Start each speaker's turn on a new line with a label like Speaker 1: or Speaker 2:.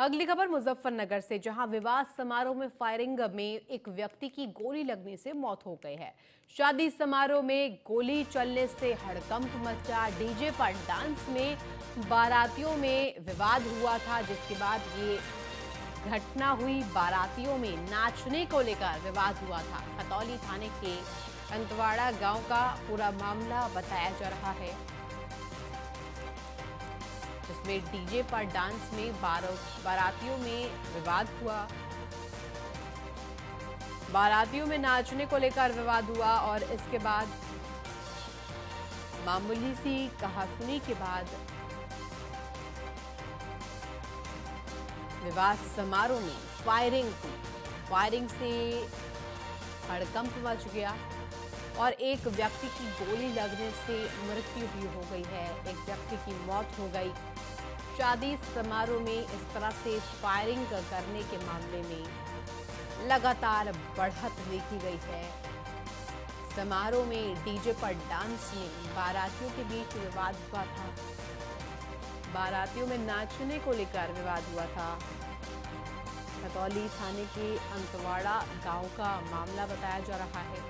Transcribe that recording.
Speaker 1: अगली खबर, मुजफ्फरनगर से, जहाँ विवाह समारोह में फायरिंग में एक व्यक्ति की गोली लगने से मौत हो गई है। शादी समारोह में गोली चलने से हड़कंप मचा। डीजे पर डांस में बारातियों में विवाद हुआ था, जिसके बाद ये घटना हुई। बारातियों में नाचने को लेकर विवाद हुआ था। खतौली थाने के अंतवाड़ा गाँव का पूरा मामला बताया जा रहा है। जिसमें डीजे पर डांस में बारातियों में विवाद हुआ। बारातियों में नाचने को लेकर विवाद हुआ और इसके बाद मामूली सी कहासुनी के बाद विवाह समारोह में फायरिंग हुई। फायरिंग से हड़कंप मच गया और एक व्यक्ति की गोली लगने से मृत्यु भी हो गई है। एक व्यक्ति की मौत हो गई। शादी समारोह में इस तरह से फायरिंग करने के मामले में लगातार बढ़त देखी गई है। समारोह में डीजे पर डांस में बारातियों के बीच विवाद हुआ था। बारातियों में नाचने को लेकर विवाद हुआ था। खतौली थाने के अंतवाड़ा गाँव का मामला बताया जा रहा है।